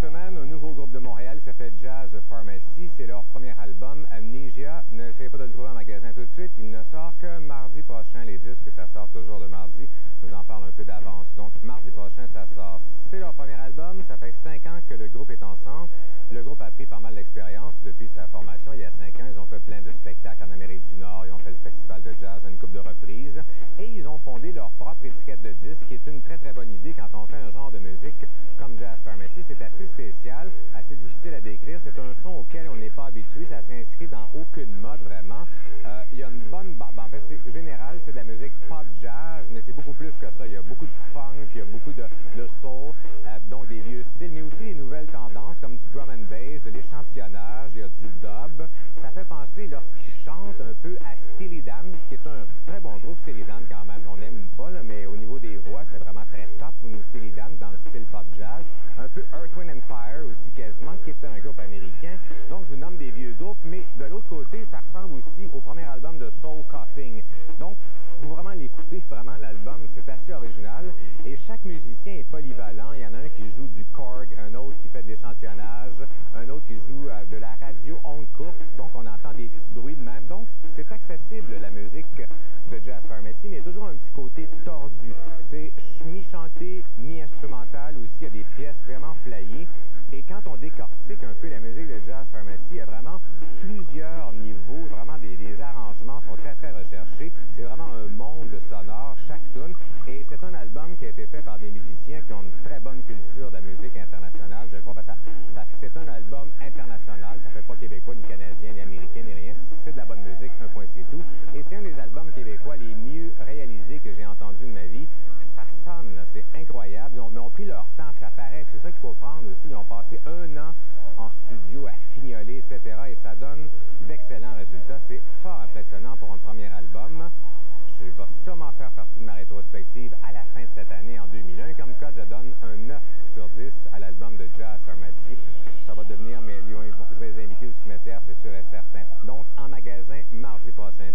cette semaine, un nouveau groupe de Montréal qui s'appelle Jazz Pharmacy. C'est leur premier album, Amnesia. N'essayez pas de le trouver en magasin tout de suite. Il ne sort que mardi prochain. Les disques, ça sort toujours le mardi. Je vous en parle un peu d'avance. Donc, mardi prochain, ça sort. C'est leur premier album. Ça fait cinq ans que le groupe est ensemble. Le groupe a pris pas mal d'expérience depuis sa formation. Il y a cinq ans, ils ont fait plein de spectacles en Amérique du Nord. Ils ont fait le festival de jazz à une coupe de reprises. Et ils ont fondé leur propre étiquette de disque, qui est une très, très bonne idée quand on fait un genre de musique comme Jazz Pharmacy. C'est assez spécial, assez difficile à décrire. C'est un son auquel on n'est pas habitué. Ça s'inscrit dans aucune mode, vraiment. Euh, il y a une bonne... Ben, en fait, c'est général, c'est de la musique pop jazz, mais c'est beaucoup plus que ça. Il y a beaucoup de funk, il y a beaucoup de, soul, euh, donc des vieux styles, mais aussi des nouvelles tendances comme du drum and bass, de l'échantillonnage, il y a du dub. Penser, lorsqu'ils chantent, un peu à Steely Dan, qui est un très bon groupe, Steely Dan, quand même. On aime pas, mais au niveau des voix, c'est vraiment très top au niveau Steely Dan, dans le style pop jazz. Un peu Earth, Wind and Fire aussi, quasiment, qui était un groupe américain. Donc, je vous nomme des vieux groupes, mais de l'autre côté, ça ressemble aussi au premier album de Soul Coughing. Donc, faut vraiment l'écouter, vraiment, l'album. C'est assez original. Et chaque musicien est polyvalent. Il Jasper Messi, mais il y a toujours un petit côté tordu. C'est mi-chanté, mi-instrumental aussi. Il y a des pièces vraiment flyées. Et quand on décortique un peu la musique de Jazz Pharmacy, il y a vraiment plusieurs niveaux, vraiment des, arrangements sont très très recherchés. C'est vraiment un monde sonore, chaque tune. Et c'est un album qui a été fait par des musiciens qui ont une très bonne culture de la musique internationale, je crois. Que ça, c'est un album international, ça ne fait pas québécois, ni canadien, ni américain, ni rien. C'est de la bonne musique, 1.5. incroyable. Ils ont, mais ont pris leur temps, ça paraît. C'est ça qu'il faut prendre aussi. Ils ont passé un an en studio à fignoler, etc. Et ça donne d'excellents résultats. C'est fort impressionnant pour un premier album. Je vais sûrement faire partie de ma rétrospective à la fin de cette année, en 2001. Comme code, je donne un 9 sur 10 à l'album de Jazz Pharmacy. Ça va devenir, mais je vais les inviter au cimetière, c'est sûr et certain. Donc, en magasin, mardi prochain,